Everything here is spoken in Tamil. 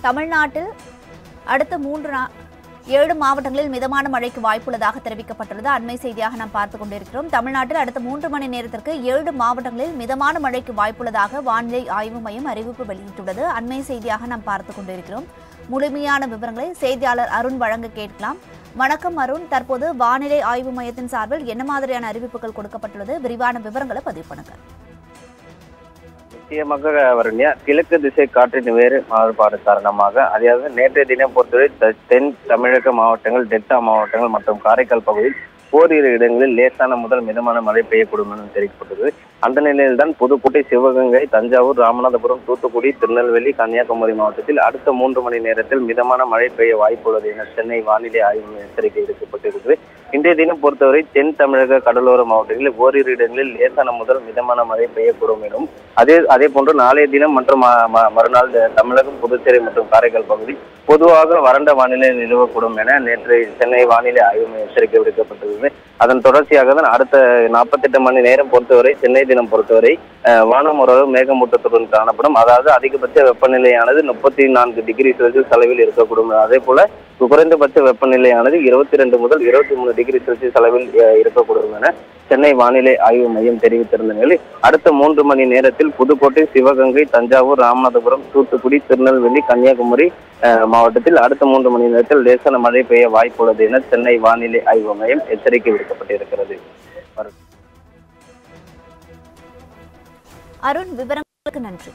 தமிழ்நாட்டில் அடுத்த மூன்று நா- ஏழு மாவட்டங்களில் மிதமான மழைக்கு வாய்ப்புள்ளதாக தெரிவிக்கப்பட்டுள்ளது. அண்மை செய்தியாக நாம் பார்த்துக் கொண்டிருக்கிறோம். தமிழ்நாட்டில் அடுத்த மூன்று மணி நேரத்திற்கு ஏழு மாவட்டங்களில் மிதமான மழைக்கு வாய்ப்புள்ளதாக வானிலை ஆய்வு மையம் அறிவிப்பு வெளியிட்டுள்ளது. அண்மை செய்தியாக நாம் பார்த்துக் கொண்டிருக்கிறோம். முழுமையான விவரங்களை செய்தியாளர் அருண் வழங்க கேட்கலாம். வணக்கம் அருண். தற்போது வானிலை ஆய்வு மையத்தின் சார்பில் என்ன மாதிரியான அறிவிப்புகள் கொடுக்கப்பட்டுள்ளது? விரிவான விவரங்களை பதிவு பண்ணுங்கள். நிச்சயமாக வருண்யா கிழக்கு திசை காற்றின் வேறு மாறுபாடு காரணமாக அதாவது நேற்றைய தினம் பொறுத்தவரை தென் தமிழக மாவட்டங்கள் டெல்டா மாவட்டங்கள் மற்றும் காரைக்கால் பகுதியில் ஓரிரு இடங்களில் லேசான முதல் மிதமான மழை பெய்யக்கூடும் என தெரிவிக்கப்பட்டது. அந்த நிலையில்தான் புதுக்கோட்டை சிவகங்கை தஞ்சாவூர் ராமநாதபுரம் தூத்துக்குடி திருநெல்வேலி கன்னியாகுமரி மாவட்டத்தில் அடுத்த மூன்று மணி நேரத்தில் மிதமான மழை பெய்ய வாய்ப்புள்ளது என சென்னை வானிலை ஆய்வு எச்சரிக்கை விடுக்கப்பட்டிருக்கிறது. இன்றைய தினம் பொறுத்தவரை தென் தமிழக கடலோர மாவட்டங்களில் ஓரிரு இடங்களில் லேசான முதல் மிதமான மழை பெய்யக்கூடும் எனும் அதே அதே போன்று நாளைய தினம் மற்றும் மறுநாள் தமிழகம் புதுச்சேரி மற்றும் காரைக்கால் பகுதி பொதுவாக வறண்ட வானிலை நிலவக்கூடும் என நேற்று சென்னை வானிலை ஆய்வு எச்சரிக்கை விடுக்கப்பட்டது இருந்தது அதன் தொடர்ச்சியாக தான் அடுத்த நாற்பத்தெட்டு மணி நேரம் பொறுத்தவரை சென்னை தினம் பொறுத்தவரை வானம் ஓரளவு மேகமூட்டத்துடன் காணப்படும். அதாவது அதிகபட்ச வெப்பநிலையானது முப்பத்தி நான்கு டிகிரி செல்சியஸ் அளவில் இருக்கக்கூடும். அதே போல குறைந்தபட்ச வெப்பநிலையானது இருபத்தி ரெண்டு முதல் இருபத்தி மூணு டிகிரி செல்சியஸ் அளவில் இருக்கக்கூடும் என சென்னை வானிலை ஆய்வு மையம் தெரிவித்திருந்த நிலையில் அடுத்த மூன்று மணி நேரத்தில் புதுக்கோட்டை சிவகங்கை தஞ்சாவூர் ராமநாதபுரம் தூத்துக்குடி திருநெல்வேலி கன்னியாகுமரி மாவட்டத்தில் அடுத்த மூன்று மணி நேரத்தில் லேசான மழை பெய்ய வாய்ப்புள்ளது என சென்னை வானிலை ஆய்வு மையம் எச்சரிக்கை விடுக்கப்பட்டிருக்கிறது. அருண் விவரங்களுக்கு நன்றி.